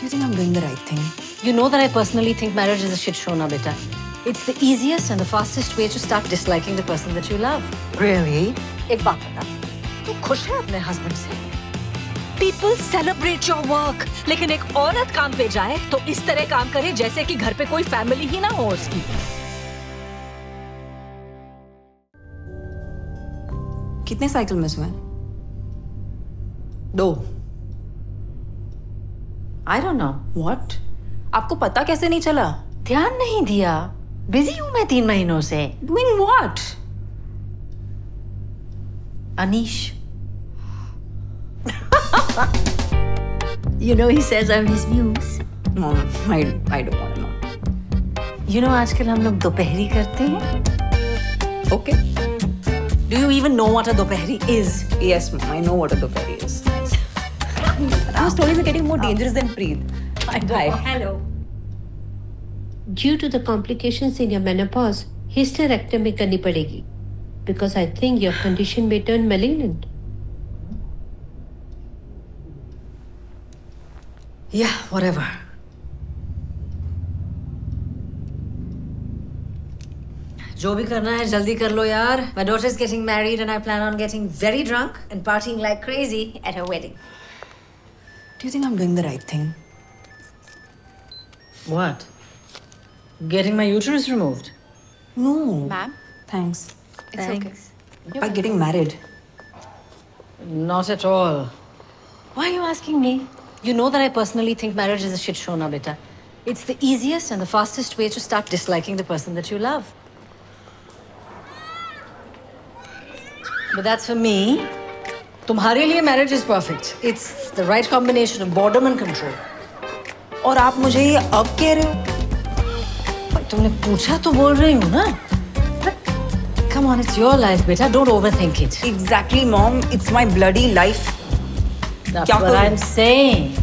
Do you think I'm doing the right thing? You know that I personally think marriage is a shit show, na beta. It's the easiest and the fastest way to start disliking the person that you love. Really? एक बात बता, तू खुश है अपने husband से? People celebrate your work, लेकिन एक औरत काम पे जाए तो इस तरह काम करे जैसे कि घर पे कोई फैमिली ही ना हो उसकी। कितने साइकिल मिस हुए दो I don't know. व्हाट आपको पता कैसे नहीं चला ध्यान नहीं दिया। बिज़ी हूँ मैं तीन महीनों से। Doing what Anish. you know he says I'm his muse. Mom I I don't know You know आजकल हम लोग दोपहरी करते हैं। Okay Do you even know what a dopahari is? Yes I know what a dopahari is Our stories are getting more dangerous than Preet. Hi. Hello. Due to the complications in your menopause, hysterectomy करनी पड़ेगी because I think your condition may turn malignant. Yeah, whatever. जो भी करना है जल्दी कर लो यार My daughter is getting married and I plan on getting very drunk and partying like crazy at her wedding. Do you think I'm doing the right thing? What? Getting my uterus removed? No. Ma'am, Thanks. it's okay. By getting married. Not at all. Why are you asking me? You know that I personally think marriage is a shit show, na beta. It's the easiest and the fastest way to start disliking the person that you love. But that's for me. तुम्हारे लिए marriage is perfect. It's the right combination of boredom and control. और आप मुझे ये अब कह रहे हो तुमने पूछा तो बोल रही हूँ ना Come on, it's your life, beta. Don't overthink it. Exactly, mom. It's my bloody life. That's क्या what करूँ? I'm saying.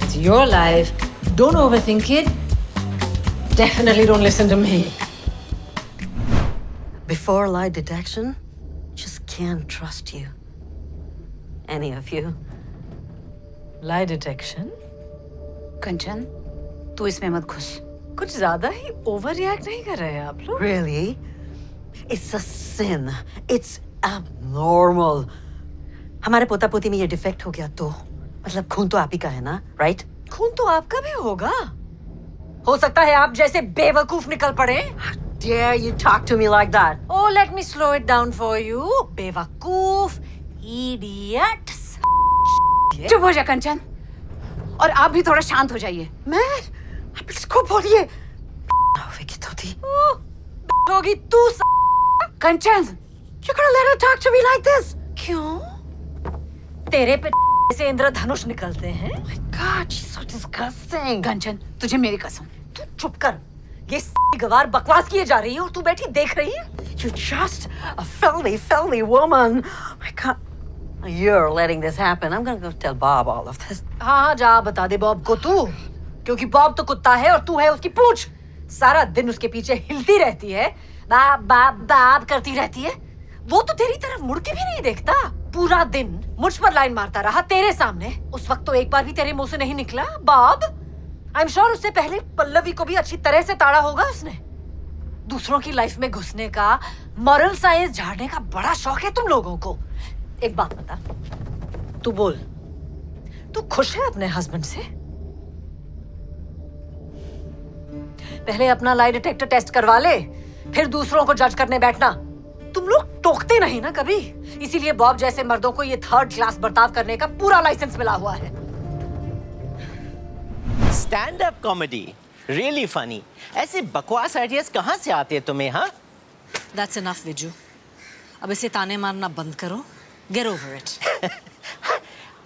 It's your life. Don't overthink it. Definitely don't listen to me. Before lie detection, just can't trust you. Any of you. Lie detection? कंचन तू इसमें मत घुस कुछ ज़्यादा ही overreact नहीं कर रहे हैं आप लोग Really? It's a sin. It's abnormal. हमारे पोता पोती में ये डिफेक्ट हो गया तो मतलब खून तो आप ही का है ना राइट खून तो आपका भी होगा हो सकता है आप जैसे बेवकूफ़ निकल पड़े Dare you talk to me like that? Oh let me slow it down for you बेवकूफ़ इडियट चुप हो जा कंचन। और आप भी थोड़ा शांत हो जाइए। मैं? आप इसको बोलिए। होगी तू कंचन। You're gonna let her talk to me like this? क्यों? तेरे पे से इंद्रधनुष निकलते हैं। God, she's so disgusting. कंचन तुझे मेरी कसम। तू चुप कर। ये गवार बकवास किए जा रही है और तू बैठी देख रही है। You're just a filthy, filthy woman. I can't. You're letting this happen. I'm gonna go tell Bob all of this. हाँ हाँ जा, बता दे बॉब को तू, क्योंकि बॉब तो कुत्ता है और तू है उसकी पूंछ। सारा दिन उसके पीछे हिलती रहती है, बाप बाप बाप करती रहती है। वो तो तेरी तरफ़ मुड़ के भी नहीं देखता। पूरा दिन मुझ पर लाइन मारता रहा, तेरे सामने। उस वक्त तो एक बार भी तेरे मुँह से नहीं निकला बॉब आई एम श्योर उससे पहले पल्लवी को भी अच्छी तरह से ताड़ा होगा उसने। दूसरों की लाइफ में घुसने का मॉरल साइंस झाड़ने का बड़ा शौक है तुम लोगों को। एक बात बता। तू बोल। तू खुश है अपने हस्बैंड से? पहले अपना लाई डिटेक्टर टेस्ट करवा ले फिर दूसरों को जज करने बैठना। तुम लोग टोकते नहीं ना कभी? इसीलिए बॉब जैसे मर्दों को ये थर्ड क्लास बर्ताव करने का पूरा लाइसेंस मिला हुआ है। Stand up comedy really funny ऐसे बकवास आइडियाज़ कहाँ से आते हैं तुम्हें हाँ? दैट्स इनफ विजू अब इसे ताने मारना बंद करो। Get over it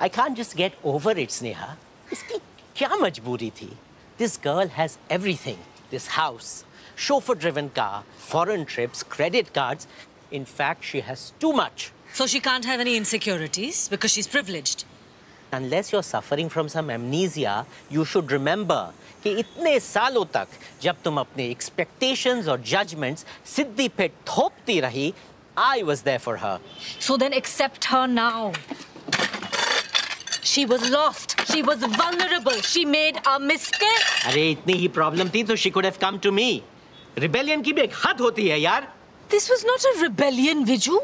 I can't just get over it Sneha इसकी क्या मजबूरी थी this girl has everything this house chauffeur driven car foreign trips credit cards in fact she has too much So she can't have any insecurities because she's privileged. unless you're suffering from some amnesia you should remember कि इतने सालों तक जब तुम अपने expectations और judgments सिद्धि पे थोपती रही I was there for her So then accept her now. She was lost. She was vulnerable. She made a mistake. अरे इतनी ही प्रॉब्लम थी तो she could have come to me. Rebellion की भी एक हद होती है यार This was not a rebellion, Viju.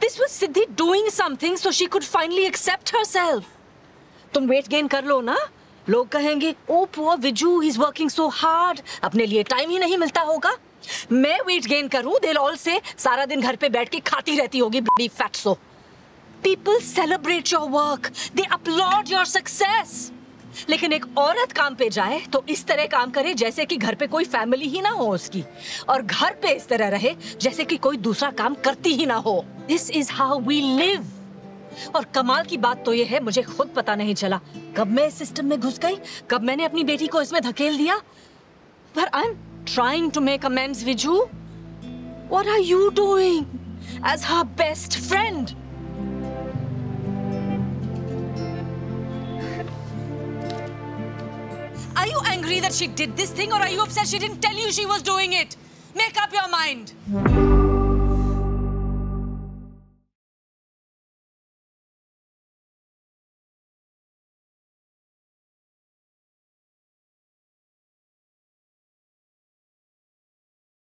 This was Siddhi doing something so she could finally accept herself. तुम वेट गेन कर लो ना लोग कहेंगे ओ poor Viju he is working so hard अपने लिए टाइम ही नहीं मिलता होगा मैं वेट गेन करूँ दे ऑल से सारा दिन घर पे बैठ के खाती रहती होगी बड़ी fatso people celebrate your work they upload your success लेकिन एक औरत काम पे जाए तो इस तरह काम करे जैसे कि घर पे कोई फैमिली ही ना हो उसकी। और घर पे इस तरह रहे जैसे कि कोई दूसरा काम करती ही ना हो। This is how we live और कमाल की बात तो ये है, मुझे खुद पता नहीं चला। कब मैं इस सिस्टम में घुस गई? कब मैंने अपनी बेटी को इसमें धकेल दिया? पर I am trying to make amends, Viju? What are you doing as her best friend? Are you angry that she did this thing or are you upset she didn't tell you she was doing it? Make up your mind.